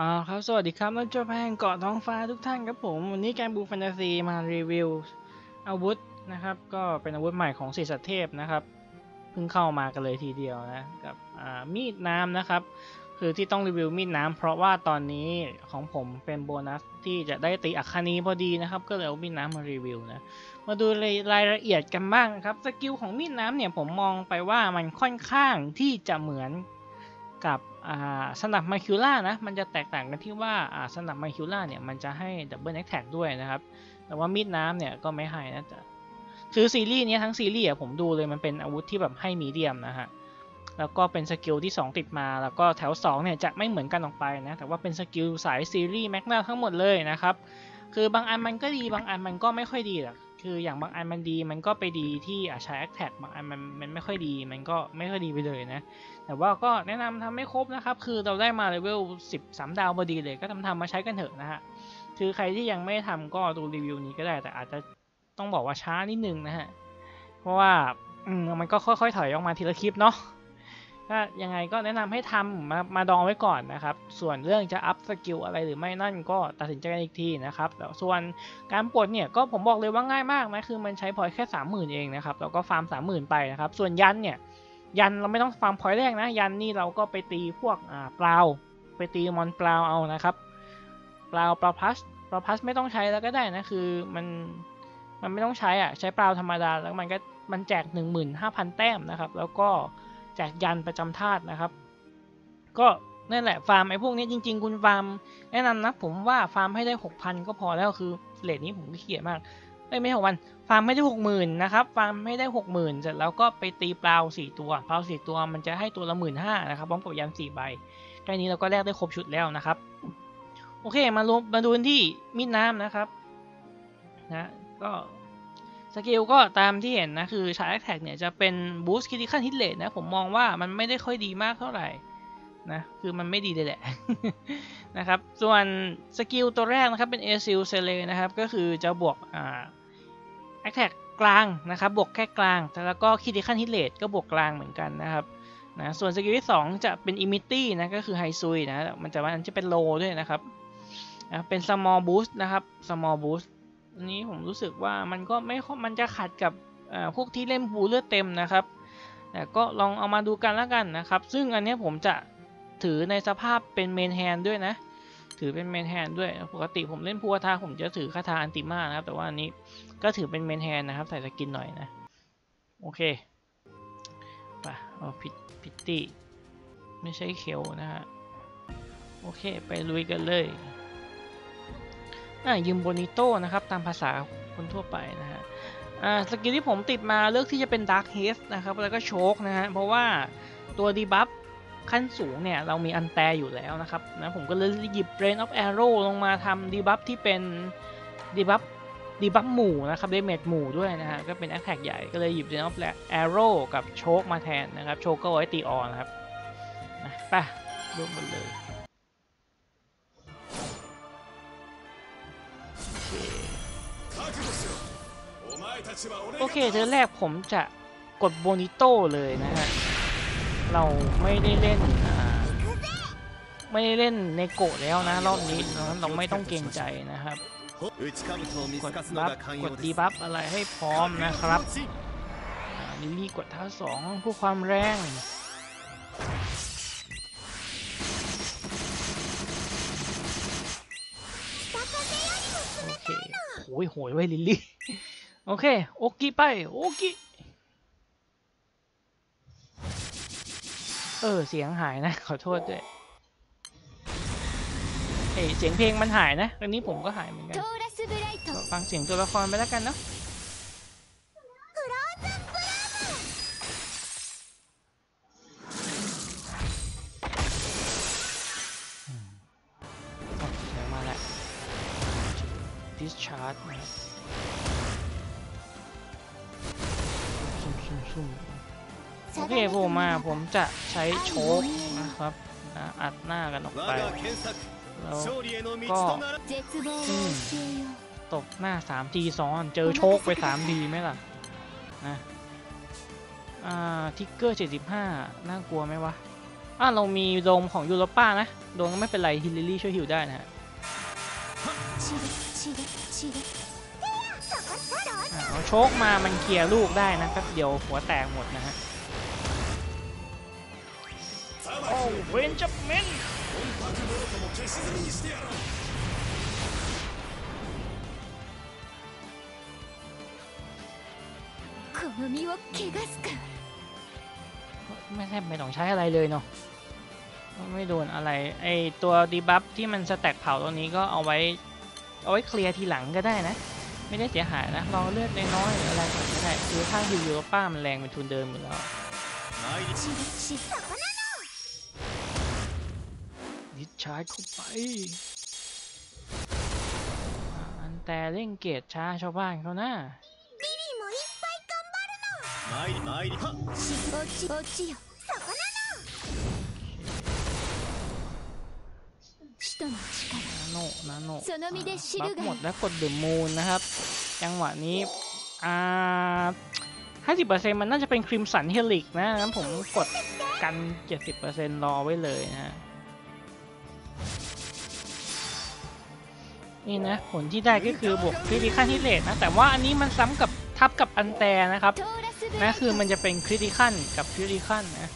อ่าครับ สวัสดีครับนักผจญภัยเกาะท้องฟ้าทุกท่านครับผม วันนี้ Granblue Fantasy มารีวิวอาวุธนะครับ ก็เป็นอาวุธใหม่ของศิษย์เทพนะครับ เพิ่งเข้ามากันเลยทีเดียวนะกับอ่ามีดน้ำนะครับ คือที่ต้องรีวิวมีดน้ำเพราะว่าตอนนี้ของผมเป็นโบนัสที่จะได้ตีอัคคานีพอดีนะครับ ก็เลยเอามีดน้ำมารีวิวนะ มาดูรายละเอียดกันบ้างนะครับ skill ของมีดน้ำเนี่ยผมมองไปว่ามันค่อนข้างที่จะเหมือนกับ สนับ Macula นะมันจะแตกต่างกันที่ว่าสนับ Macula เนี่ยมันจะให้ double attack ด้วยนะครับ แต่ว่ามีดน้ำเนี่ยก็ไม่ให้นะจ๊ะคือซีรีส์นี้ทั้งซีรีส์ผมดูเลยมันเป็นอาวุธที่แบบให้ medium นะฮะแล้วก็เป็น skill ที่ 2 ติดมา แล้วก็แถว2เนี่ยจะไม่เหมือนกันออกไปนะ แต่ว่าเป็น skill สายซีรีส์ Magna ทั้งหมดเลยนะครับ คือบางอันมันก็ดีบางอันมันก็ไม่ค่อยดีหรอก คืออย่างบางอันมันดีมันก็ไปดีที่อ่า charge attack บางอันมันมันไม่ค่อยดี มันก็ไม่ค่อยดีไปเลยนะ แต่ว่าก็แนะนำทำไม่ครบนะครับ คือเราได้มาเลเวล10 3ดาวพอดีเลยก็ทำทำมาใช้กันเถอะนะฮะ คือใครที่ยังไม่ทำก็ดูรีวิวนี้ก็ได้ แต่อาจจะต้องบอกว่าช้านิดนึงนะฮะ เพราะว่าอืมมันก็ค่อยๆถอยออกมาทีละคลิปเนาะ ถ้ายังไงก็แนะนำให้ทำมามาดองไว้ก่อนนะครับ ส่วนเรื่องจะ up skill อะไรหรือไม่นั่นก็ตัดสินใจกันอีกทีนะครับแล้วส่วนการปลดเนี่ยก็ผมบอกเลยว่าง่ายมากนะคือมันใช้พอยแค่ 30,000 เองนะครับแล้วก็ฟาร์ม 30,000 ไปนะครับ ส่วนยันต์เนี่ยยันเราไม่ต้องฟาร์มพอยแรกนะ ยันนี่เราก็ไปตีพวกอ่าเปล่าไปตีมอนเปล่าเอานะครับเปล่าเปล่าพัสเปล่าพัสไม่ต้องใช้แล้วก็ได้นะคือมันมันไม่ต้องใช้อะใช้เปล่าธรรมดาแล้วมันก็มันแจก 15,000 แต้มนะครับ แล้วก็ แจกยันประจำธาตุนะครับ ก็นั่นแหละฟาร์มไอ้พวกนี้จริง ๆ คุณฟาร์มแนะนำนะผมว่าฟาร์มให้ได้ 6,000 ก็พอแล้วคือเลทนี้ผมขี้เกียจมากไม่ใช่หกพันฟาร์มไม่ได้หกหมื่นนะครับฟาร์มไม่ได้หกหมื่นเสร็จแล้วก็ไปตีเปล่าสี่ตัวเปล่าสี่ตัวมันจะให้ตัวละหมื่นห้านะครับพร้อมกับยันต์สี่ใบแค่นี้เราก็แลกได้ครบชุดแล้วนะครับ โอเคมารวมมาดูที่มีดน้ำนะครับนะก็ skill ก็ตามที่เห็นนะ คือ charge attack เนี่ยจะเป็น boost critical hit rate นะ ผมมองว่ามันไม่ได้ค่อยดีมากเท่าไหร่นะ คือมันไม่ดีเลยแหละนะครับ ส่วนสกิลตัวแรกนะครับเป็นเอซิลเซเลนะครับ ก็คือจะบวกอ่าแอคแท็กกลางนะครับ บวกแค่กลาง แล้วก็คิติคันฮิตเลทก็บวกกลางเหมือนกันนะครับนะส่วนสกิลที่ 2 จะเป็นอิมิตี้นะก็คือไฮซุยนะมันจะมันจะเป็นโลด้วยนะครับนะเป็น small boost นะครับ small boost อัน นี้ผมรู้สึกว่ามันก็ไม่มันจะขัดกับพวกที่เล่นบูเลือดเต็มนะครับแต่ก็ลองเอามาดูกันแล้วกันนะครับ ซึ่งอันนี้ผมจะถือในสภาพเป็นเมนแฮนด้วยนะ ถือเป็นเมนแฮนด้วย ปกติผมเล่นพัวทาผมจะถือคาถาอันติมานะครับ แต่ว่าอันนี้ก็ถือเป็นเมนแฮนนะครับ ใส่สกินหน่อยนะ โอเคไปเอาพิพิตตี้ไม่ใช่เขียวนะฮะ โอเค ไปลุยกันเลย อ่ายืมโบนิโต้นะครับตามภาษาคนทั่วไปนะฮะอ่าสกิลที่ผมติดมาเลือกที่จะเป็นดาร์คเฮสนะครับแล้วก็โชคนะฮะเพราะว่าตัว debuff ขั้นสูงเนี่ยเรามีอันแตอยู่แล้วนะครับนะผมก็เลยหยิบ Rain of Arrow ลงมาทำ debuff ที่เป็น debuff debuff หมู่นะครับ damage หมู่ด้วยนะฮะก็เป็น attack ใหญ่ก็เลยหยิบ Rain of Arrow กับโชคมาแทนนะครับโชคก็ไว้ตีออนครับนะไปรวมหมดเลย โอเคเธอแรกผมจะกดโบนิโต้เลยนะฮะ เราไม่ได้เล่นไม่ได้เล่นเนโกะแล้วนะรอบนี้เราไม่ต้องเกรงใจนะครับ กด buff กด debuff อะไรให้พร้อมนะครับลิลี่กดท่าสองเพื่อความแรงโอเคโอ้ยโหยไว้ลิลี่ โอเค โอกิไป โอกิ เออ เสียงหายนะ ขอโทษด้วย เอ้เสียงเพลงมันหายนะตอนนี้ผมก็หายเหมือนกัน ฟังเสียงตัวละครไปแล้วกันเนาะมาแล้ว discharge นะ ครับซุ่มๆโอเคผมมาผมจะใช้โชคนะครับอัดหน้ากันออกไป แล้วก็ตกหน้า3ทีซ้อนเจอโชคไป3ดีไหมล่ะนะอ่าทิกเกอร์ 75 น่ากลัวไหมวะอะเรามีโดมของยูโรป้านะ โดมก็ไม่เป็นไรฮิลลิลี่ช่วยฮิวได้นะฮะ โชคมามันเคลียร์ลูกได้นะครับ เดี๋ยวหัวแตกหมดนะฮะโอ้เวนจับเมนไม่ใช่ไม่ต้องใช้อะไรเลยเนาะไม่โดนอะไร ไอตัวดีบัฟที่มันสแต็กเผาตัวนี้ก็เอาไว้ เอาไว้เคลียร์ทีหลังก็ได้นะ ไม่ได้เสียหายนะ เราเลือดน้อยๆอะไรก็ได้คือถ้าอยู่ๆก็ป้ามันแรงเป็นทุนเดิมอยู่แล้วนิดชาร์เข้าไปอันแต่เร่งเกตช้าชาวบ้านเขาหน้า下の นาโนบักหมดแล้วกดเดอะมูนนะครับ จังหวะนี้อ่าห้าสิบเปอร์เซ็นต์มันน่าจะเป็นครีมสันเฮลิกนะงั้นผมกดกันเจ็ดสิบเปอร์เซ็นต์รอไว้เลยนะฮะนี่นะผลที่ได้ก็คือบวกคริติคัลฮิตเลสนะ แต่ว่าอันนี้มันซ้ำกับทับกับอันแต่นะครับนะคือมันจะเป็นคริติคัลกับคริติคัลนะ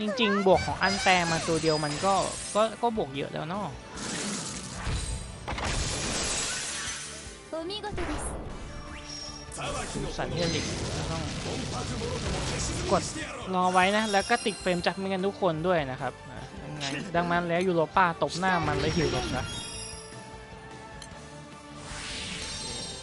จริงๆ บวกของอันแต่มาตัวเดียวมันก็ก็ก็บวกเยอะแล้วเนาะ 見事です สันเทลิกต้องกดรอไว้นะ แล้วก็ติดเฟรมจากมือกันทุกคนด้วยนะครับอ่ะยังไงดังนั้นแล้วยูโรป้าตบหน้ามันแล้วหิวหลบนะ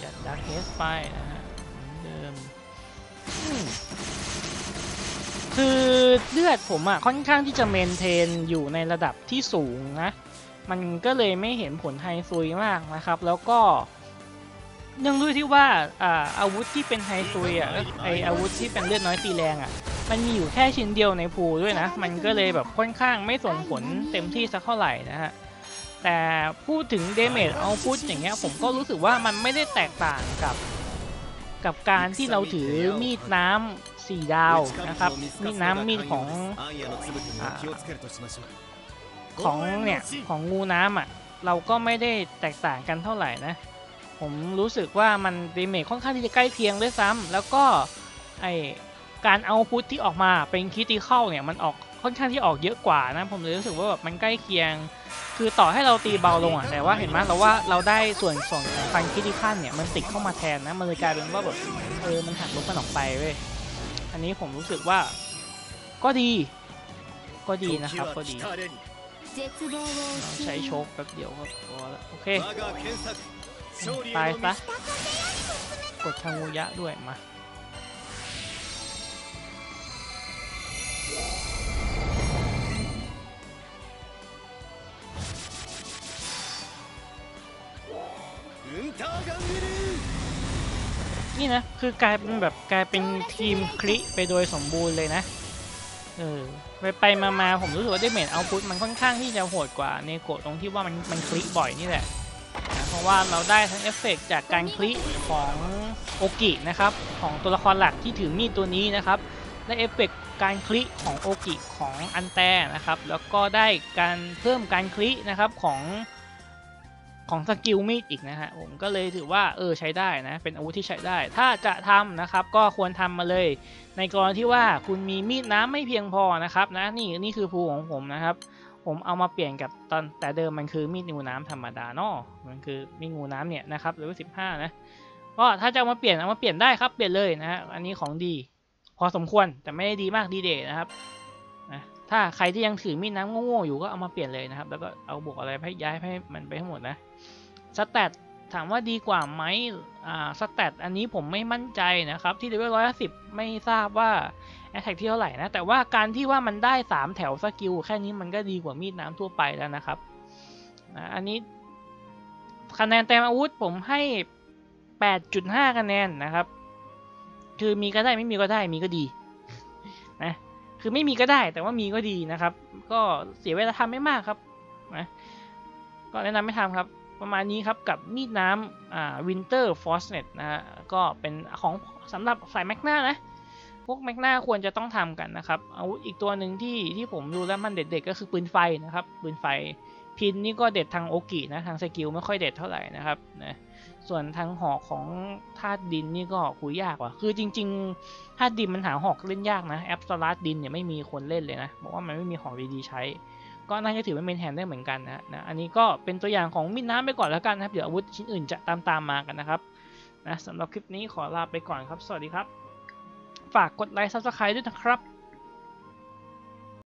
อย่าดักเฮสไปนะฮะเหมือนเดิมอืมคือเลือดผมอ่ะ ค่อนข้างที่จะเมนเทนอยู่ในระดับที่สูงนะ มันก็เลยไม่เห็นผลไฮซุยมากนะครับ แล้วก็ เนื่องด้วยที่ว่าอาวุธที่เป็นไฮซุยอะไออาวุธที่เป็นเลือดน้อยตีแรงอะ มันมีอยู่แค่ชิ้นเดียวใน pool ด้วยนะ มันก็เลยแบบค่อนข้างไม่ส่งผลเต็มที่สักเท่าไหร่นะฮะ แต่พูดถึง damage output อย่างเงี้ยผมก็รู้สึกว่ามันไม่ได้แตกต่างกับ กับการที่เราถือมีดน้ำสี่ดาวนะครับ มีดน้ำมีดของของเนี่ยของงูน้ำอะเราก็ไม่ได้แตกต่างกันเท่าไหร่นะ ผมรู้สึกว่ามันดีเมคค่อนข้างที่จะใกล้เคียงด้วยซ้ำ แล้วก็ไอการเอาพุทธที่ออกมาเป็นคิติเข้าเนี่ยมันออกค่อนข้างที่ออกเยอะกว่านะ ผมเลยรู้สึกว่าแบบมันใกล้เคียง คือต่อให้เราตีเบาลงอะแต่ว่าเห็นไหมเราว่าเราได้ส่วนส่วนฟันคิติขั้นเนี่ยมันติดเข้ามาแทนนะมันเลยกลายเป็นว่าแบบเออมันหักลบกันออกไปเว้ยอันนี้ผมรู้สึกว่าก็ดี ก็ดีนะครับก็ดีใช้โชคแป๊บเดียวก็พอละโอเค ตายซะ กดทางูยะด้วยมานี่นะ คือกลายเป็นแบบกลายเป็นทีม cri ไปโดยสมบูรณ์เลยนะ เออ ไปไปมามาผมรู้สึกว่า damage output มันค่อนข้างที่จะโหดกว่าเนโกะตรงที่ว่ามันมัน cri บ่อยนี่แหละ เพราะว่าเราได้ทั้งเอฟเฟกต์จากการ cri ของ 奥義 นะครับของตัวละครหลักที่ถือมีดตัวนี้นะครับได้เอฟเฟกต์การ cri ของ 奥義 ของอันแตนะครับแล้วก็ได้การเพิ่มการ cri นะครับของของ skill มีดอีกนะฮะผมก็เลยถือว่าเออใช้ได้นะเป็นอาวุธที่ใช้ได้ ถ้าจะทำนะครับก็ควรทำมาเลย ในกรณีที่ว่าคุณมีมีดน้ำไม่เพียงพอนะครับนะนี่นี่คือ pool ของผมนะครับ ผมเอามาเปลี่ยนกับตอนแต่เดิมมันคือมีดงูน้ำธรรมดาเนาะมันคือมีดงูน้ำเนี่ยนะครับเลเวลสิบห้านะก็ถ้าจะเอามาเปลี่ยนเอามาเปลี่ยนได้ครับเปลี่ยนเลยนะฮะอันนี้ของดี พอสมควรแต่ไม่ได้ดีมากดีเด่นนะครับนะถ้าใครที่ยังถือมีดน้ำโง่ๆอยู่ก็เอามาเปลี่ยนเลยนะครับ แล้วก็เอาบวกอะไรให้ย้ายให้มันไปทั้งหมดนะstat ถามว่าดีกว่าไหมอ่า stat อันนี้ผมไม่มั่นใจนะครับ ที่เลเวลร้อยสิบไม่ทราบว่า attack ที่เท่าไหร่นะ แต่ว่าการที่ว่ามันได้ 3 แถว skill แค่นี้มันก็ดีกว่ามีดน้ำทั่วไปแล้วนะครับนะอันนี้คะแนนแต้มอาวุธผมให้ 8.5 คะแนนนะครับ คือมีก็ได้ไม่มีก็ได้มีก็ดีนะคือไม่มีก็ได้แต่ว่ามีก็ดีนะครับ ก็เสียเวลาทำไม่มากครับนะก็แนะนำไม่ทำครับ ประมาณนี้ครับกับมีดน้ำอ่า Winter f o r c e n e t นะฮะก็เป็นของสำหรับสายแมกนานะ พวกแมกนาควรจะต้องทำกันนะครับอาวุธอีกตัวหนึ่งที่ที่ผมดูแล้วมันเด็ดๆก็คือปืนไฟนะครับ ปืนไฟพินนี่ก็เด็ดทางโอกินะ ทางสกิลไม่ค่อยเด็ดเท่าไหร่นะครับนะส่วนทางหอกของธาตุดินนี่ก็คุยยากว่ะ คือจริงๆธาตุดินมันหาหอกเล่นยากนะ Apsaras ดินเนี่ยไม่มีคนเล่นเลยนะ บอกว่ามันไม่มีหอกดีๆใช้ ก็น่าจะถือว่า main hand ได้เหมือนกันนะนะอันนี้ก็เป็นตัวอย่างของมีดน้ำไปก่อนแล้วกันนะครับ เดี๋ยวอาวุธชิ้นอื่นจะตามตามๆมากันนะครับนะสำหรับคลิปนี้ขอลาไปก่อนครับ สวัสดีครับ ฝากกด like subscribe ด้วยนะครับ